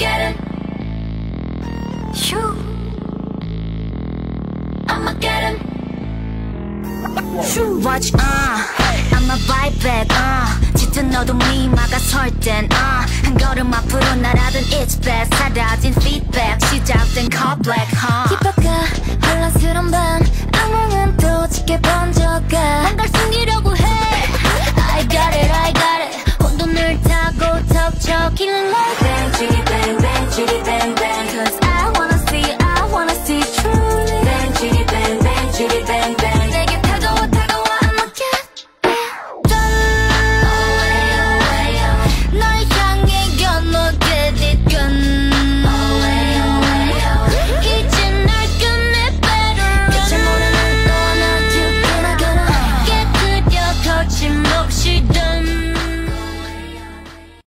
get him. Shoo. I'ma get him. Shoo. Watch, uh. I'ma bite back, uh. 짙은 어둠이 막아설 땐, uh. 한 걸음 앞으로 날아든 it's bad. 사라진 feedback. 시작된 call black, huh. 뒷바가 혼란스러운 밤 악몽은 또 짙게 번져가 뭔걸 숨기려고 해. I got it, I got it. 혼돈을 타고 덮쳐 killing like that.